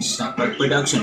Starbuck Production.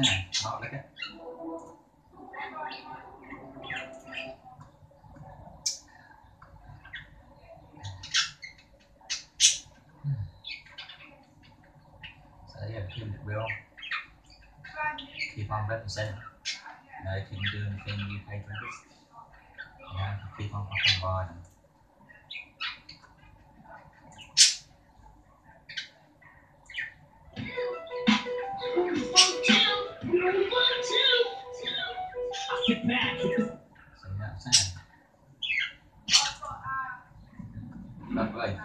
balik ya saya yakin bro keep on represent I can do anything you can do this yeah keep on fucking I'm saying. Lovely.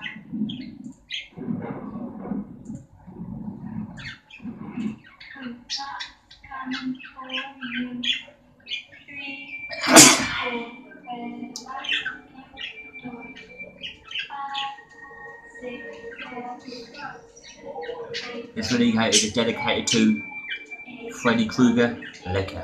This dedicated is dedicated to Freddy Krueger Liquor.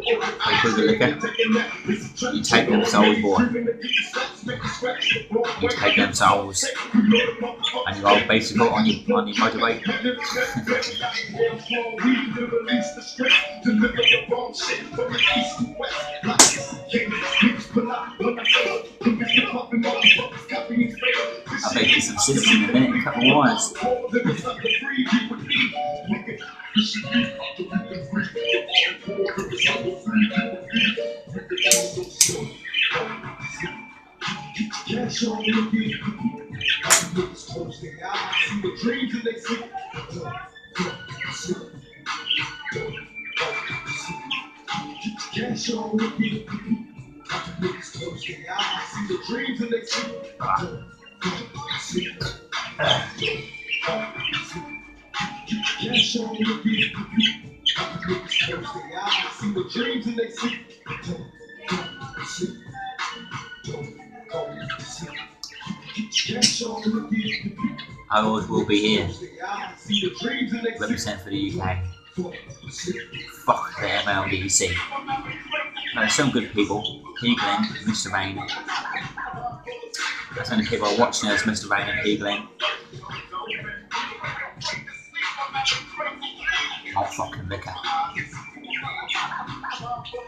full of. You take them souls, boy. You take them souls, and you roll basically on your on your motorbike. I'll make you some cinnamon in a minute, a couple of wires. Cash on the beat. Niggas close their eyes, see the dreams and they see. Cash on the beat. Niggas close their eyes, see the dreams and they see. Cash on the beat. Niggas close their eyes, see the dreams and they see. I always will be here, represent for the UK. Fuck the MLDC. There's some good people. Glenn, Mr. Rain. That's only people I watch now is Mr. Rain and P. Glenn. Not fucking. Makaveli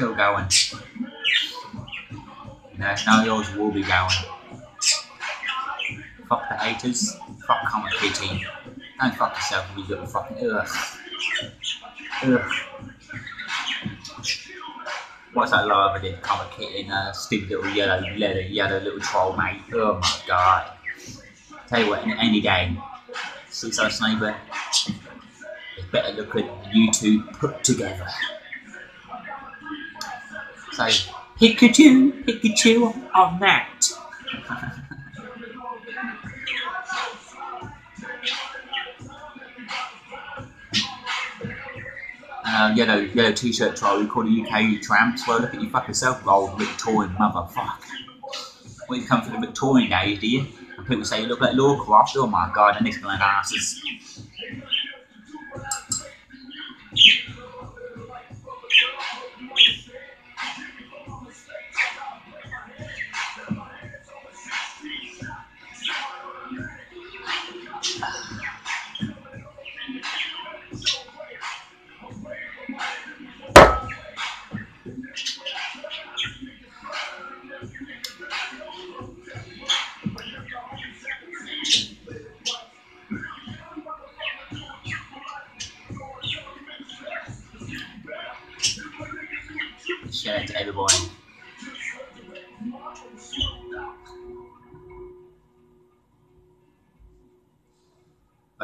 still going. No, now yours will be going. Fuck the haters. Fuck Comic Kitty. Don't fuck yourself you little fucking ugh. Ugh. What's that lie I did? Comic Kitty and uh, stupid little yellow, yellow, yellow little troll, mate. Oh my god. Tell you what, in any game, Suicide Sniper is better looking than you two put together. So, Pikachu, Pikachu on that. uh, yellow, yellow t-shirt troll, We call the UK tramps. Well, look at you fuck yourself, old Victorian motherfucker. Well, you come from the Victorian days, do you? And people say you look like Lawcroft. Oh my god, and they're asses.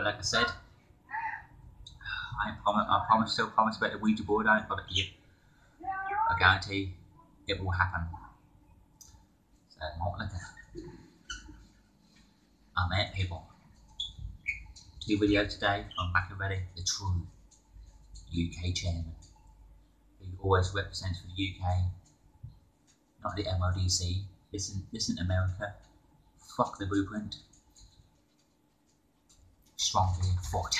Like I said, I promise, I promise, still promise about the Ouija board. I ain't got it yet. I guarantee it will happen. So moment look at I met people. Two video today from Makaveli, the true UK chairman, who always represents for the UK, not the MODC. Listen, listen, America. Fuck the blueprint. Strongly 40.